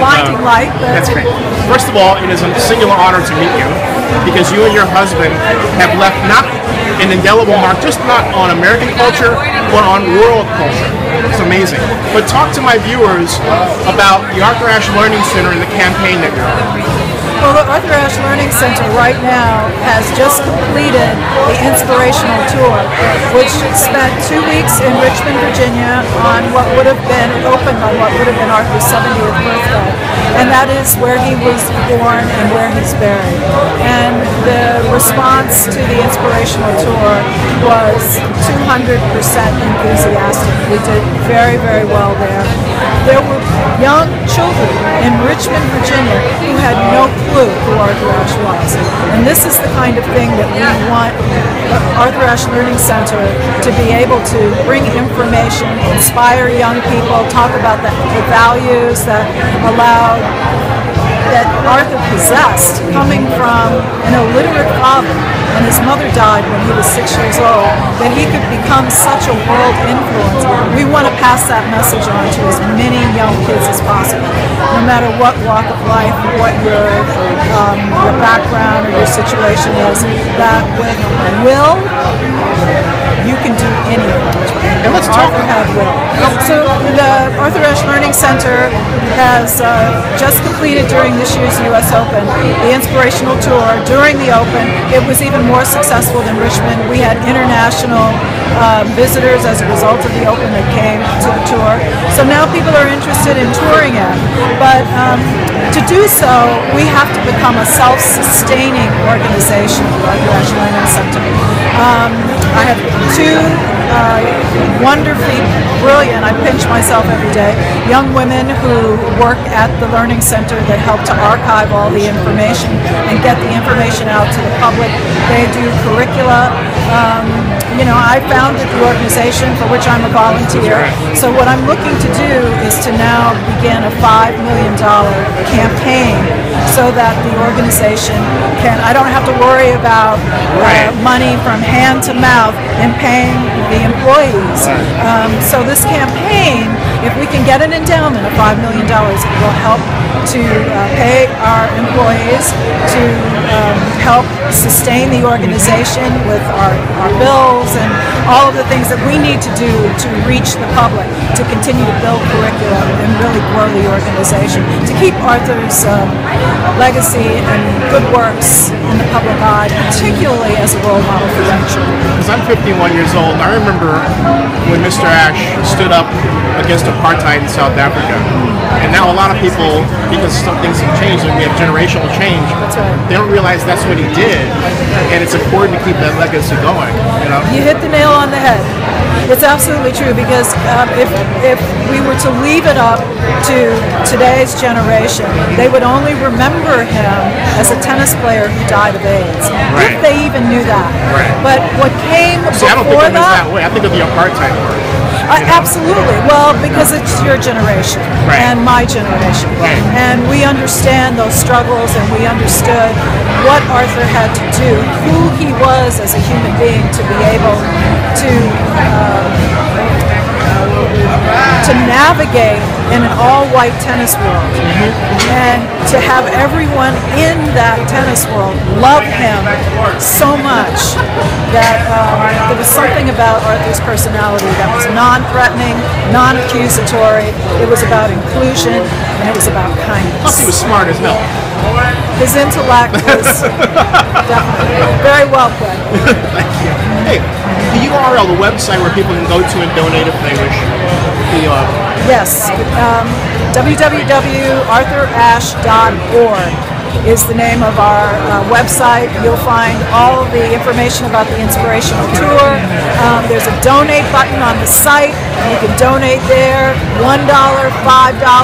And, blinding uh, light. But That's great. First of all, it is a singular honor to meet you because you and your husband have left not an indelible mark, just not on American culture, but on world culture. It's amazing. But talk to my viewers about the Arthur Ashe Learning Center and the campaign that you're on. Well, the Arthur Ashe Learning Center right now has just completed the inspirational tour, which spent two weeks in Richmond, Virginia on what would have been, opened on what would have been Arthur's 70th birthday. And that is where he was born and where he's buried. And the response to the inspirational tour was 200% enthusiastic. We did very, very well there. There were young children in Richmond, Virginia who had no clue who Arthur Ashe was. And this is the kind of thing that we want Arthur Ashe Learning Center to be able to bring information, inspire young people, talk about the, the values that allowed that Arthur possessed coming from an illiterate father and his mother died when he was six years old, that he could become such a world influence. We want to pass that message on to as many young kids as possible, no matter what walk of life, what your, um, your background or your situation is, that with will, you can do anything. And let's talk. So the Arthur Ashe Learning Center has uh, just completed during this year's U.S. Open the inspirational tour. During the Open, it was even more successful than Richmond. We had international um, visitors as a result of the Open that came to the tour. So now people are interested in touring it. But um, to do so, we have to become a self-sustaining organization, the Arthur Ashe Learning Center. Um, I have two uh, wonderfully brilliant, I pinch myself every day, young women who work at the Learning Center that help to archive all the information and get the information out to the public. They do curricula. Um, you know, I founded the organization for which I'm a volunteer. So what I'm looking to do is to now begin a $5 million campaign so that the organization can, I don't have to worry about uh, money from hand to mouth in paying the employees. Um, so this campaign, if we can get an endowment of $5 million, it will help to uh, pay our employees, to um, help sustain the organization with our, our bills and all of the things that we need to do to reach the public, to continue to build curriculum and really grow the organization, to keep Arthur's um, legacy and good works in the public eye, particularly as a role model for young children. Because I'm 51 years old, I remember when Mr. Ashe stood up against apartheid in South Africa. And now a lot of people, because some things have changed and we have generational change, right. they don't realize that's what he did. And it's important to keep that legacy going. You know? You hit the nail on the head. It's absolutely true because um, if if we were to leave it up to today's generation, they would only remember him as a tennis player who died of AIDS, Right. if they even knew that. Right. But what came See, I don't think before of it as that, that way. I think of the apartheid part. Uh, absolutely. Well, because it's your generation Right. and my generation. Right. And we understand those struggles and we understood what Arthur had to do, who he was as a human being to be able to um, to navigate in an all-white tennis world and to have everyone in that tennis world love him so much that um, there was something about Arthur's personality that was non-threatening, non-accusatory. It was about inclusion and it was about Plus, kindness. he was smart as hell. His intellect was definitely very well put. Thank you. Hey, the URL, the website where people can go to and donate if they wish. Uh, Yes, um, www.arthurashe.org is the name of our uh, website. You'll find all the information about the inspirational tour. Um, there's a donate button on the site. You can donate there. $1, $5, $10, a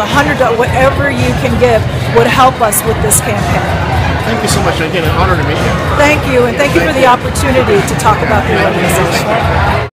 $100, whatever you can give would help us with this campaign. thank you so much. Again, an honor to meet you. Thank you, and thank you for the opportunity to talk about the organization.